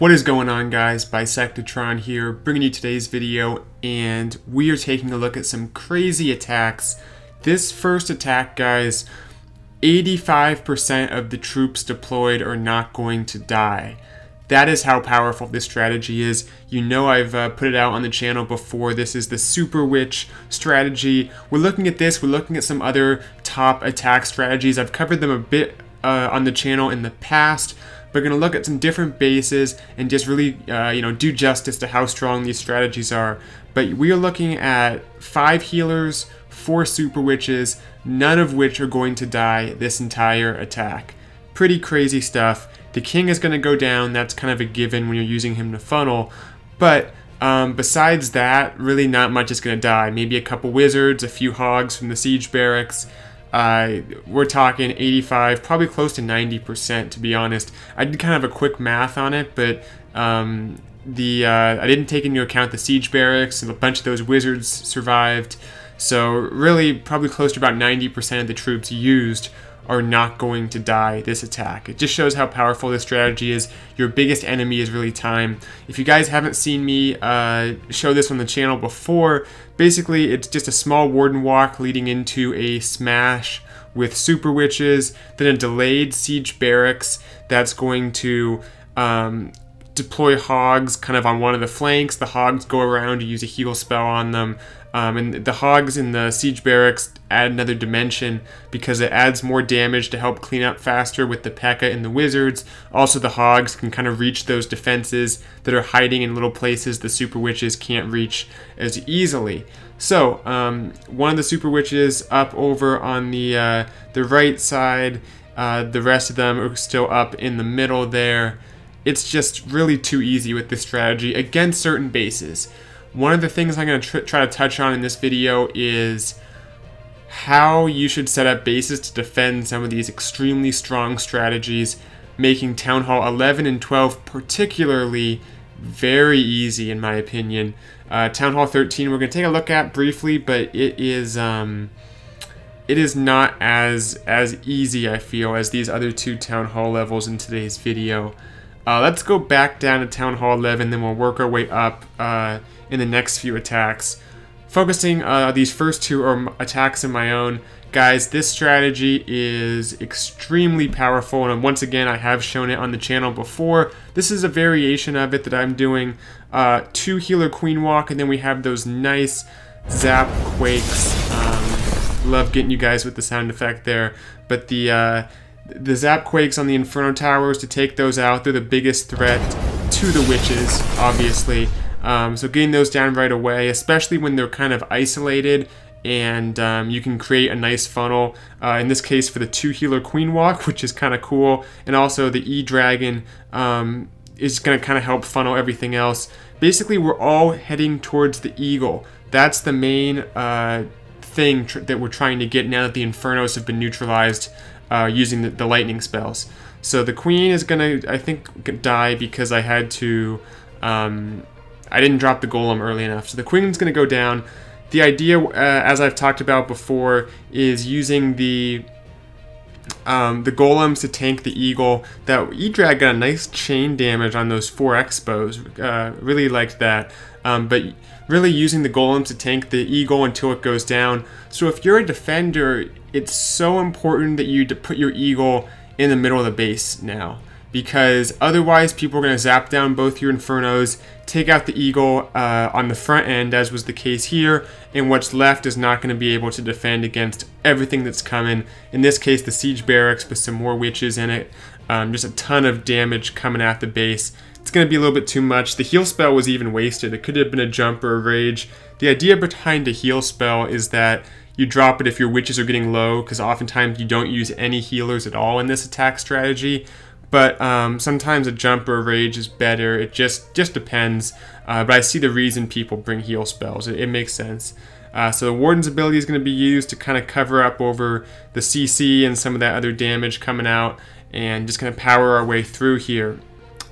What is going on guys, Bisectatron here, bringing you today's video, and we are taking a look at some crazy attacks. This first attack, guys, 85% of the troops deployed are not going to die. That is how powerful this strategy is. You know I've uh, put it out on the channel before. This is the Super Witch strategy. We're looking at this. We're looking at some other top attack strategies. I've covered them a bit uh, on the channel in the past. We're going to look at some different bases and just really, uh, you know, do justice to how strong these strategies are. But we are looking at five healers, four super witches, none of which are going to die this entire attack. Pretty crazy stuff. The king is going to go down. That's kind of a given when you're using him to funnel. But um, besides that, really not much is going to die. Maybe a couple wizards, a few hogs from the siege barracks, uh, we're talking 85, probably close to 90% to be honest. I did kind of a quick math on it, but um, the uh, I didn't take into account the siege barracks and a bunch of those wizards survived. So really, probably close to about 90% of the troops used are not going to die this attack. It just shows how powerful this strategy is. Your biggest enemy is really time. If you guys haven't seen me uh, show this on the channel before, basically it's just a small warden walk leading into a smash with super witches, then a delayed siege barracks that's going to um, deploy hogs kind of on one of the flanks. The hogs go around to use a heal spell on them. Um, and the hogs in the siege barracks add another dimension because it adds more damage to help clean up faster with the P.E.K.K.A. and the wizards. Also, the hogs can kind of reach those defenses that are hiding in little places the super witches can't reach as easily. So, um, one of the super witches up over on the uh, the right side. Uh, the rest of them are still up in the middle there. It's just really too easy with this strategy against certain bases. One of the things I'm going to try to touch on in this video is how you should set up bases to defend some of these extremely strong strategies, making Town Hall 11 and 12 particularly very easy in my opinion. Uh, Town Hall 13 we're going to take a look at briefly, but it is um, it is not as as easy I feel as these other two Town Hall levels in today's video. Uh, let's go back down to Town Hall 11, then we'll work our way up uh, in the next few attacks. Focusing uh, these first two are attacks of my own. Guys, this strategy is extremely powerful, and once again, I have shown it on the channel before. This is a variation of it that I'm doing. Uh, two Healer Queen Walk, and then we have those nice Zap Quakes. Um, love getting you guys with the sound effect there. But the uh, the Zap Quakes on the Inferno Towers, to take those out, they're the biggest threat to the Witches, obviously. Um, so getting those down right away, especially when they're kind of isolated and um, you can create a nice funnel. Uh, in this case for the two healer queen walk, which is kind of cool, and also the E dragon um, is going to kind of help funnel everything else. Basically, we're all heading towards the eagle. That's the main uh, thing that we're trying to get now that the infernos have been neutralized uh, using the, the lightning spells. So the queen is to, I think, die because I had to. Um, I didn't drop the golem early enough. So the queen's to go down. The idea, uh, as I've talked about before, is using the um, the golems to tank the eagle. That E-Drag got a nice chain damage on those four expos. Uh, really liked that. Um, but really using the golems to tank the eagle until it goes down. So if you're a defender, it's so important that you put your eagle in the middle of the base now because otherwise people are going to zap down both your Infernos, take out the Eagle uh, on the front end, as was the case here, and what's left is not going to be able to defend against everything that's coming. In this case, the Siege Barracks with some more witches in it. Um, just a ton of damage coming at the base. It's going to be a little bit too much. The heal spell was even wasted. It could have been a jump or a rage. The idea behind a heal spell is that you drop it if your witches are getting low, because oftentimes you don't use any healers at all in this attack strategy but um, sometimes a jump or a rage is better. It just just depends. Uh, but I see the reason people bring heal spells. It, it makes sense. Uh, so the Warden's ability is going to be used to kind of cover up over the CC and some of that other damage coming out and just kind of power our way through here.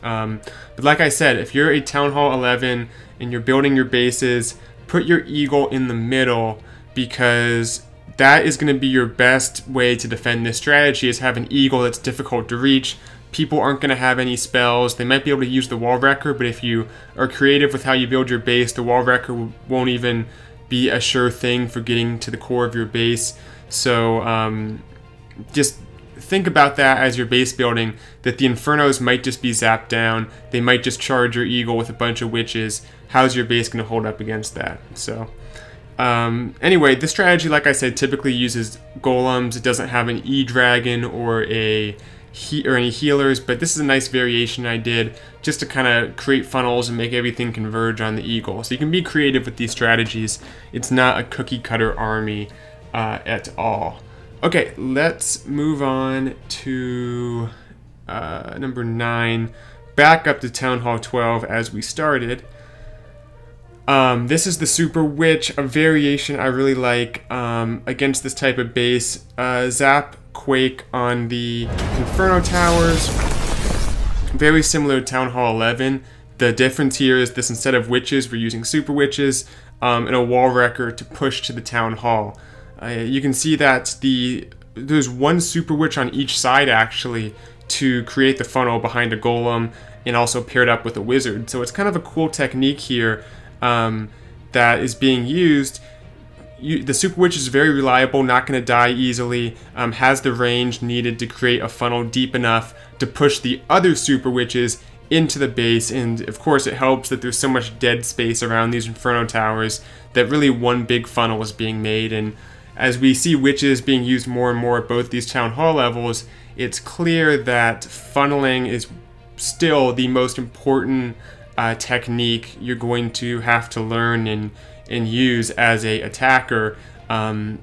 Um, but like I said, if you're a Town Hall 11 and you're building your bases, put your Eagle in the middle because that is going to be your best way to defend this strategy is have an Eagle that's difficult to reach people aren't going to have any spells. They might be able to use the wall wrecker, but if you are creative with how you build your base, the wall wrecker won't even be a sure thing for getting to the core of your base. So um, just think about that as your base building, that the Infernos might just be zapped down. They might just charge your Eagle with a bunch of witches. How's your base going to hold up against that? So um, anyway, this strategy, like I said, typically uses golems. It doesn't have an E-Dragon or a or any healers, but this is a nice variation I did just to kind of create funnels and make everything converge on the eagle. So you can be creative with these strategies. It's not a cookie cutter army uh, at all. Okay, let's move on to uh, number nine. Back up to Town Hall 12 as we started. Um, this is the Super Witch, a variation I really like um, against this type of base. Uh, zap Quake on the Inferno Towers. Very similar to Town Hall 11. The difference here is this instead of witches, we're using Super Witches um, and a Wall Wrecker to push to the Town Hall. Uh, you can see that the there's one Super Witch on each side actually to create the funnel behind a Golem and also paired up with a Wizard. So it's kind of a cool technique here um, that is being used. You, the Super Witch is very reliable, not going to die easily, um, has the range needed to create a funnel deep enough to push the other Super Witches into the base, and of course it helps that there's so much dead space around these Inferno Towers that really one big funnel is being made, and as we see witches being used more and more at both these Town Hall levels, it's clear that funneling is still the most important uh, technique you're going to have to learn and, and use as a attacker. Um,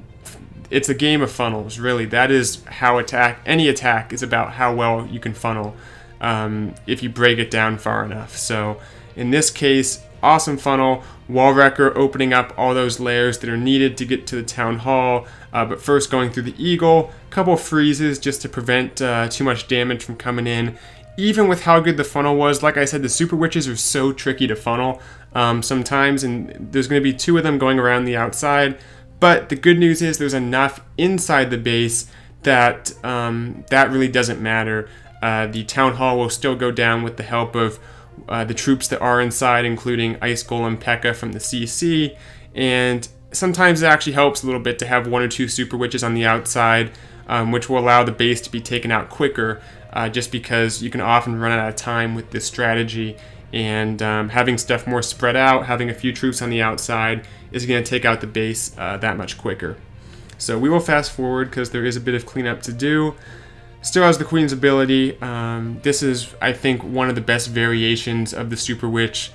it's a game of funnels, really. That is how attack any attack is about how well you can funnel um, if you break it down far enough. So in this case, awesome funnel. Wall Wrecker opening up all those layers that are needed to get to the Town Hall. Uh, but first going through the Eagle, couple freezes just to prevent uh, too much damage from coming in even with how good the funnel was, like I said, the Super Witches are so tricky to funnel um, sometimes, and there's going to be two of them going around the outside. But the good news is there's enough inside the base that um, that really doesn't matter. Uh, the Town Hall will still go down with the help of uh, the troops that are inside, including Ice Golem Pekka from the CC, and sometimes it actually helps a little bit to have one or two Super Witches on the outside, um, which will allow the base to be taken out quicker uh, just because you can often run out of time with this strategy. And um, having stuff more spread out, having a few troops on the outside, is going to take out the base uh, that much quicker. So we will fast forward because there is a bit of cleanup to do. Still has the Queen's ability. Um, this is, I think, one of the best variations of the Super Witch.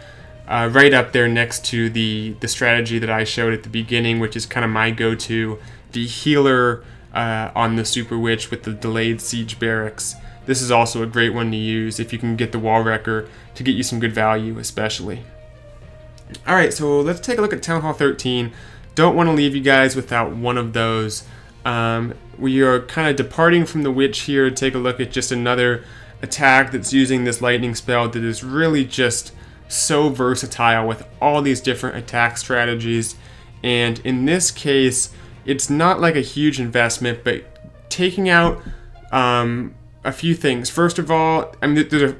Uh, right up there next to the, the strategy that I showed at the beginning, which is kind of my go-to. The healer uh, on the Super Witch with the delayed siege barracks. This is also a great one to use if you can get the wall wrecker to get you some good value especially. Alright, so let's take a look at Town Hall 13. Don't want to leave you guys without one of those. Um, we are kind of departing from the Witch here to take a look at just another attack that's using this lightning spell that is really just so versatile with all these different attack strategies. And in this case, it's not like a huge investment, but taking out um, a few things. First of all, I mean, there's a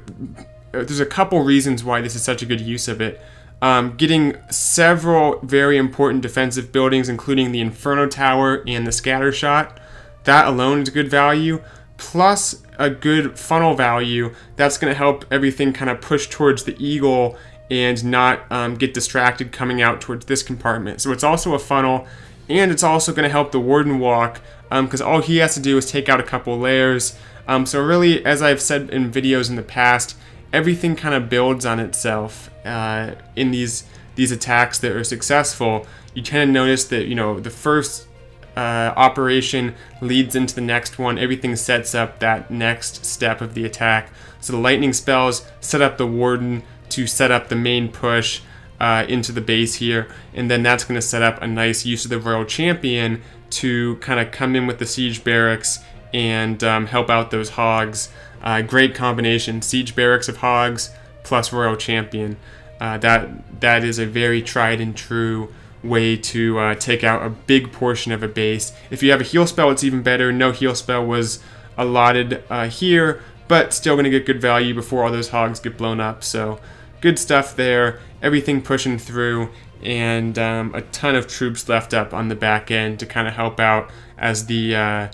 there's a couple reasons why this is such a good use of it. Um, getting several very important defensive buildings, including the Inferno Tower and the Scatter Shot, that alone is good value. Plus a good funnel value that's going to help everything kind of push towards the Eagle and not um, get distracted coming out towards this compartment. So it's also a funnel, and it's also going to help the Warden walk because um, all he has to do is take out a couple layers. Um, so really, as I've said in videos in the past, everything kind of builds on itself uh, in these these attacks that are successful. You tend to notice that you know the first uh, operation leads into the next one. Everything sets up that next step of the attack. So the lightning spells set up the warden to set up the main push uh, into the base here, and then that's going to set up a nice use of the royal champion to kind of come in with the siege barracks and um, help out those hogs. Uh, great combination, siege barracks of hogs plus royal champion. Uh, that that is a very tried and true way to uh, take out a big portion of a base. If you have a heal spell, it's even better. No heal spell was allotted uh, here, but still going to get good value before all those hogs get blown up. So good stuff there. Everything pushing through, and um, a ton of troops left up on the back end to kind of help out as the uh,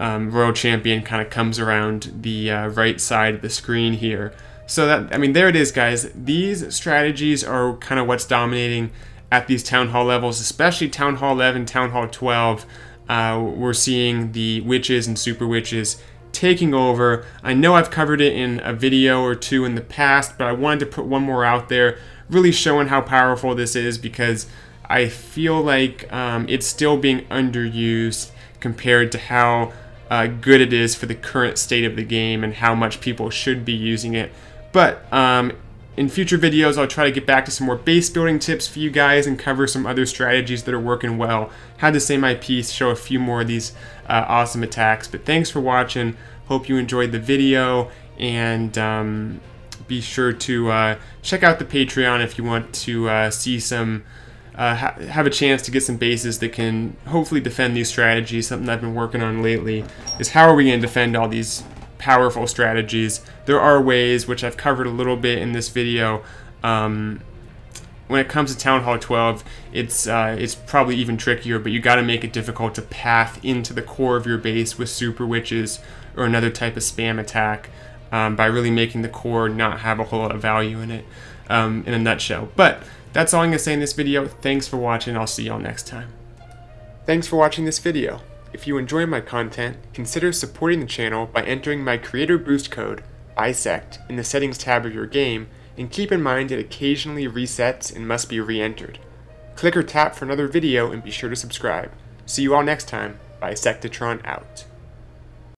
um, Royal Champion kind of comes around the uh, right side of the screen here. So that I mean, there it is, guys. These strategies are kind of what's dominating at these Town Hall levels, especially Town Hall 11, Town Hall 12. Uh, we're seeing the witches and super witches taking over. I know I've covered it in a video or two in the past, but I wanted to put one more out there, really showing how powerful this is because I feel like um, it's still being underused compared to how uh, good it is for the current state of the game and how much people should be using it. But um, in future videos, I'll try to get back to some more base building tips for you guys and cover some other strategies that are working well. Had to say my piece, show a few more of these uh, awesome attacks. But thanks for watching. Hope you enjoyed the video and um, be sure to uh, check out the Patreon if you want to uh, see some, uh, ha have a chance to get some bases that can hopefully defend these strategies. Something I've been working on lately is how are we going to defend all these powerful strategies. There are ways, which I've covered a little bit in this video. Um, when it comes to Town Hall 12, it's uh, it's probably even trickier, but you got to make it difficult to path into the core of your base with Super Witches or another type of spam attack um, by really making the core not have a whole lot of value in it um, in a nutshell. But that's all I'm going to say in this video. Thanks for watching. I'll see y'all next time. Thanks for watching this video. If you enjoy my content, consider supporting the channel by entering my Creator Boost code, BISECT, in the Settings tab of your game, and keep in mind it occasionally resets and must be re-entered. Click or tap for another video and be sure to subscribe. See you all next time. Bisectatron out.